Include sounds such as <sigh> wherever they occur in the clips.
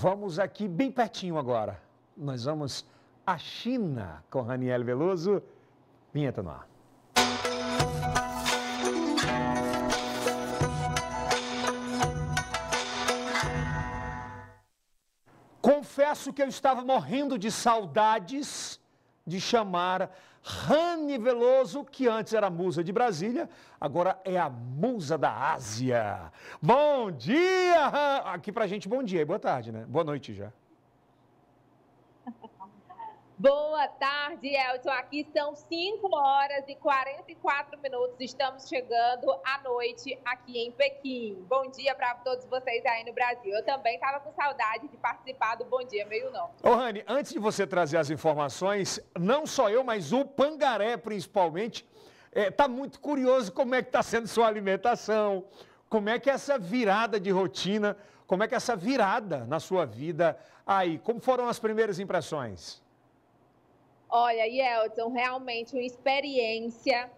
Vamos aqui bem pertinho agora. Nós vamos à China com Raniel Veloso. Vinheta no ar. Confesso que eu estava morrendo de saudades de chamar Rani Veloso, que antes era musa de Brasília, agora é a musa da Ásia. Bom dia! Aqui pra gente, bom dia e boa tarde, né? Boa noite já. Boa tarde, Elton. Aqui são 5 horas e 44 minutos. Estamos chegando à noite aqui em Pequim. Bom dia para todos vocês aí no Brasil. Eu também estava com saudade de participar do Bom Dia Meio Não. Ô, Rani, antes de você trazer as informações, não só eu, mas o Pangaré principalmente, está é, tá muito curioso como é que está sendo sua alimentação, como é que é essa virada de rotina, como é que é essa virada na sua vida aí, como foram as primeiras impressões? Olha, Yelton, realmente uma experiência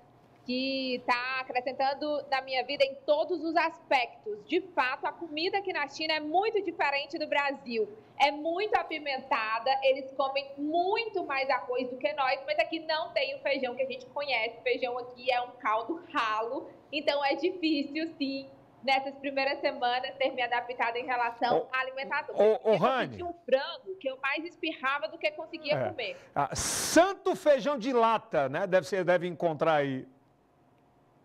que está acrescentando na minha vida em todos os aspectos. De fato, a comida aqui na China é muito diferente do Brasil. É muito apimentada, eles comem muito mais arroz do que nós, mas aqui não tem o feijão que a gente conhece. O feijão aqui é um caldo ralo, então é difícil, sim, nessas primeiras semanas ter me adaptado em relação à alimentação. Ô, Rani. Eu um frango que eu mais espirrava do que conseguia é. comer. Ah, santo feijão de lata, né? Deve ser, deve encontrar aí.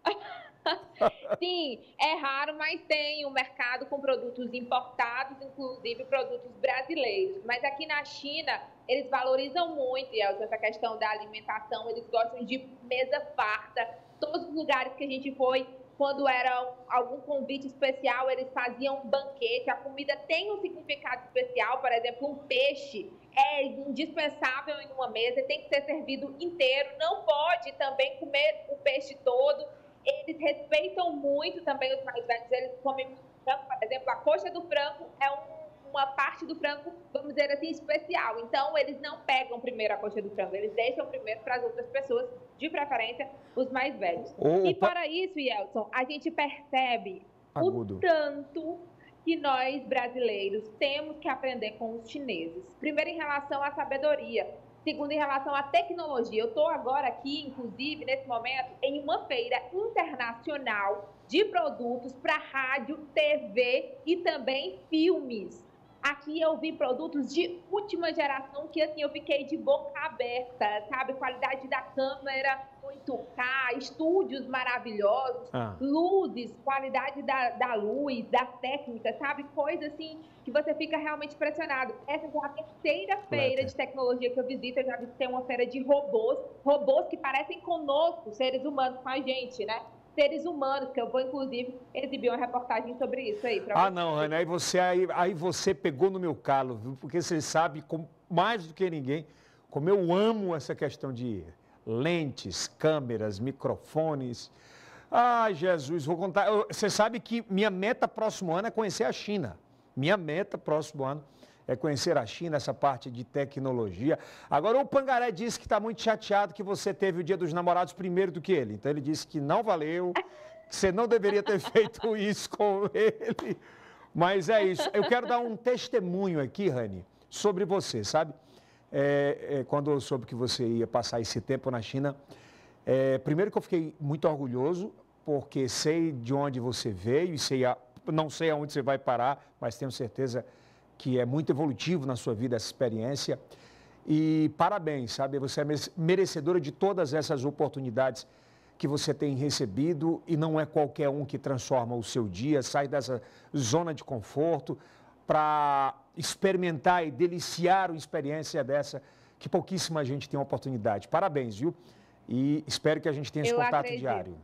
<laughs> Sim, é raro, mas tem um mercado com produtos importados, inclusive produtos brasileiros. Mas aqui na China, eles valorizam muito, Elza, essa questão da alimentação. Eles gostam de mesa farta. Todos os lugares que a gente foi, quando era algum convite especial, eles faziam um banquete. A comida tem um significado especial, por exemplo, um peixe é indispensável em uma mesa, tem que ser servido inteiro, não pode também comer o peixe todo. Eles respeitam muito também os mais velhos, eles comem por exemplo, a coxa do frango é um uma parte do frango, vamos dizer assim, especial. Então, eles não pegam primeiro a coxa do frango, eles deixam primeiro para as outras pessoas, de preferência, os mais velhos. Opa. E para isso, Yelson, a gente percebe Agudo. o tanto que nós brasileiros temos que aprender com os chineses. Primeiro, em relação à sabedoria. Segundo, em relação à tecnologia. Eu estou agora aqui, inclusive, nesse momento, em uma feira internacional de produtos para rádio, TV e também filmes. Aqui eu vi produtos de última geração que assim eu fiquei de boca aberta, sabe? Qualidade da câmera 8K, estúdios maravilhosos, ah. luzes, qualidade da, da luz, da técnica, sabe? Coisa assim que você fica realmente impressionado. Essa é a terceira feira de tecnologia que eu visito. Eu já visitei uma feira de robôs, robôs que parecem conosco, seres humanos com a gente, né? Seres humanos, que eu vou, inclusive, exibir uma reportagem sobre isso aí. ah, não, Ana, aí você, aí, aí você pegou no meu calo, viu? Porque você sabe, com, mais do que ninguém, como eu amo essa questão de lentes, câmeras, microfones. Ai, Jesus, vou contar. Você sabe que minha meta próximo ano é conhecer a China. Minha meta próximo ano é conhecer a China, essa parte de tecnologia. Agora, o Pangaré disse que está muito chateado que você teve o Dia dos Namorados primeiro do que ele. Então, ele disse que não valeu, que você não deveria ter <laughs> feito isso com ele. Mas é isso. Eu quero dar um testemunho aqui, Rani, sobre você, sabe? É, é, quando eu soube que você ia passar esse tempo na China, é, primeiro que eu fiquei muito orgulhoso, porque sei de onde você veio e sei a, não sei aonde você vai parar, mas tenho certeza que que é muito evolutivo na sua vida essa experiência. E parabéns, sabe? Você é merecedora de todas essas oportunidades que você tem recebido e não é qualquer um que transforma o seu dia, sai dessa zona de conforto para experimentar e deliciar uma experiência dessa que pouquíssima gente tem a oportunidade. Parabéns, viu? E espero que a gente tenha esse Eu contato acredito. diário.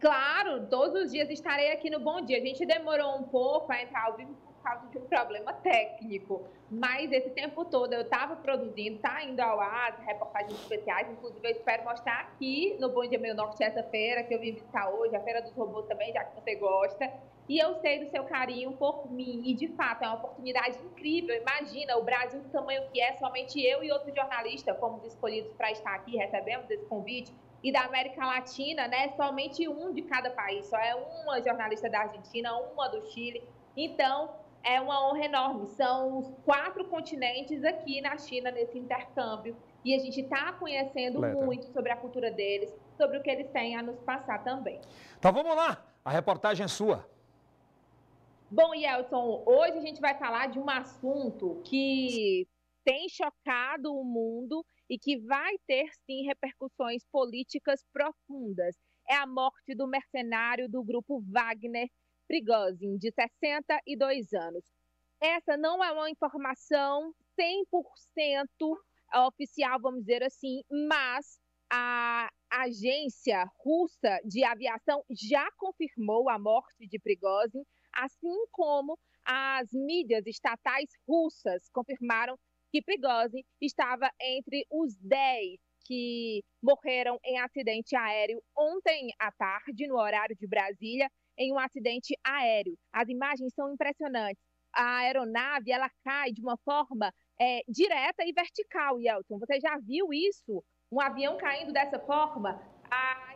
Claro, todos os dias estarei aqui no Bom Dia. A gente demorou um pouco a entrar ao vivo causa de um problema técnico. Mas esse tempo todo eu estava produzindo, está indo ao ar, reportagens especiais. Inclusive, eu espero mostrar aqui no Bom Dia Meio Norte essa feira que eu vim visitar hoje, a Feira dos Robôs também, já que você gosta. E eu sei do seu carinho por mim. E, de fato, é uma oportunidade incrível. Imagina, o Brasil do tamanho que é, somente eu e outro jornalista fomos escolhidos para estar aqui, recebemos esse convite. E da América Latina, né, somente um de cada país. Só é uma jornalista da Argentina, uma do Chile. Então, é uma honra enorme. São os quatro continentes aqui na China nesse intercâmbio. E a gente está conhecendo muito sobre a cultura deles, sobre o que eles têm a nos passar também. Então vamos lá, a reportagem é sua. Bom, Yelson, hoje a gente vai falar de um assunto que tem chocado o mundo e que vai ter sim repercussões políticas profundas. É a morte do mercenário do grupo Wagner Prigozhin, de 62 anos. Essa não é uma informação 100% oficial, vamos dizer assim, mas a agência russa de aviação já confirmou a morte de Prigozhin, assim como as mídias estatais russas confirmaram que Prigozhin estava entre os 10 que morreram em acidente aéreo ontem à tarde, no horário de Brasília, em um acidente aéreo. As imagens são impressionantes. A aeronave ela cai de uma forma é, direta e vertical, Yelton. Você já viu isso? Um avião caindo dessa forma?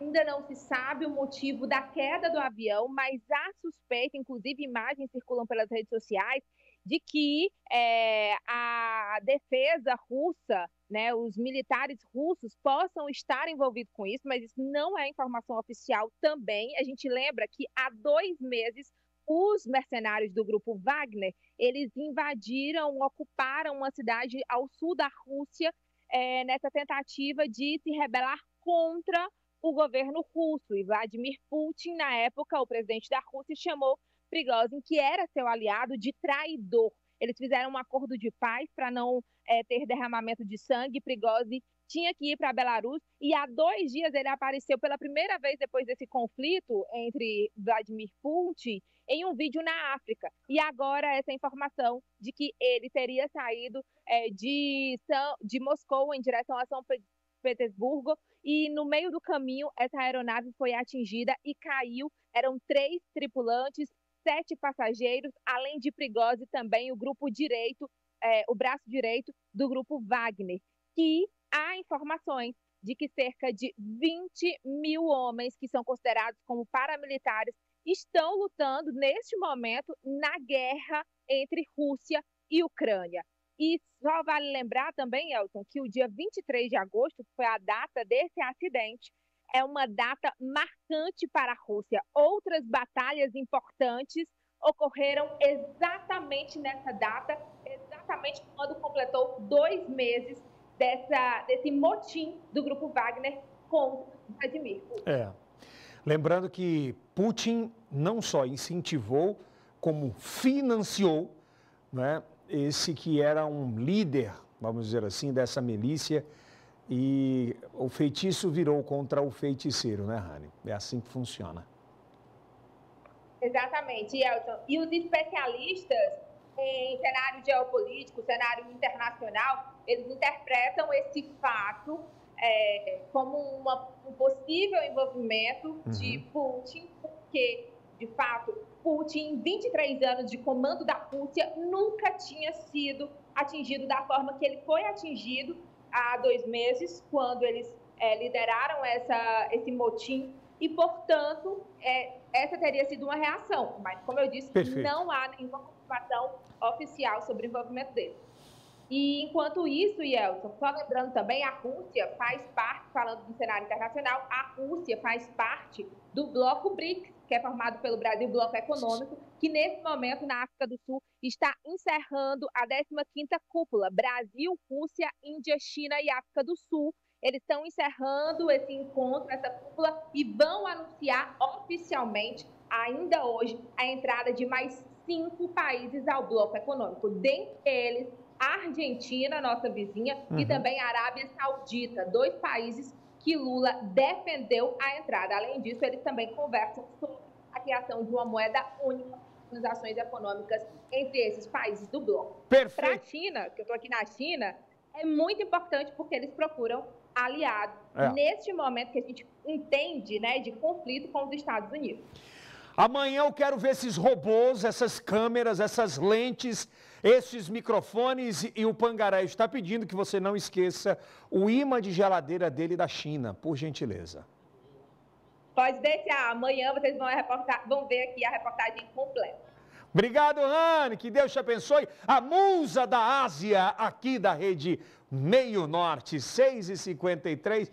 Ainda não se sabe o motivo da queda do avião, mas há suspeita, inclusive imagens circulam pelas redes sociais, de que é, a defesa russa, né, os militares russos possam estar envolvidos com isso, mas isso não é informação oficial também. A gente lembra que há dois meses os mercenários do grupo Wagner eles invadiram, ocuparam uma cidade ao sul da Rússia é, nessa tentativa de se rebelar contra o governo russo. E Vladimir Putin, na época, o presidente da Rússia, chamou Prigozhin, que era seu aliado, de traidor. Eles fizeram um acordo de paz para não é, ter derramamento de sangue. Prigozhin tinha que ir para Belarus e há dois dias ele apareceu pela primeira vez depois desse conflito entre Vladimir Putin em um vídeo na África. E agora essa informação de que ele teria saído é, de, São, de Moscou em direção a São Petersburgo e no meio do caminho essa aeronave foi atingida e caiu. Eram três tripulantes sete passageiros, além de Prigozzi também o grupo direito, é, o braço direito do grupo Wagner, que há informações de que cerca de 20 mil homens que são considerados como paramilitares estão lutando neste momento na guerra entre Rússia e Ucrânia. E só vale lembrar também, Elton, que o dia 23 de agosto foi a data desse acidente é uma data marcante para a Rússia. Outras batalhas importantes ocorreram exatamente nessa data, exatamente quando completou dois meses dessa, desse motim do grupo Wagner contra Vladimir Putin. É. Lembrando que Putin não só incentivou, como financiou né, esse que era um líder, vamos dizer assim, dessa milícia e o feitiço virou contra o feiticeiro, né, Rani? É assim que funciona. Exatamente, Elton. E os especialistas em cenário geopolítico, cenário internacional, eles interpretam esse fato é, como uma, um possível envolvimento uhum. de Putin, porque, de fato, Putin, em 23 anos de comando da Rússia, nunca tinha sido atingido da forma que ele foi atingido há dois meses, quando eles é, lideraram essa, esse motim, e, portanto, é, essa teria sido uma reação. Mas, como eu disse, Perfeito. não há nenhuma confirmação oficial sobre o envolvimento dele. E, enquanto isso, Yelson, só lembrando também, a Rússia faz parte, falando do cenário internacional, a Rússia faz parte do bloco BRICS, que é formado pelo Brasil Bloco Econômico, que nesse momento na África do Sul está encerrando a 15ª cúpula Brasil, Rússia, Índia, China e África do Sul. Eles estão encerrando esse encontro, essa cúpula, e vão anunciar oficialmente, ainda hoje, a entrada de mais cinco países ao bloco econômico. Dentre eles, a Argentina, nossa vizinha, uhum. e também a Arábia Saudita, dois países que Lula defendeu a entrada. Além disso, eles também conversam sobre a criação de uma moeda única nas ações econômicas entre esses países do bloco. Perfeito. Para a China, que eu estou aqui na China, é muito importante porque eles procuram aliados é. neste momento que a gente entende né, de conflito com os Estados Unidos. Amanhã eu quero ver esses robôs, essas câmeras, essas lentes, esses microfones e o Pangaré está pedindo que você não esqueça o imã de geladeira dele da China, por gentileza. Pode deixar, amanhã vocês vão, vão ver aqui a reportagem completa. Obrigado, Rani, que Deus te abençoe. A musa da Ásia, aqui da rede Meio Norte, 6 e 53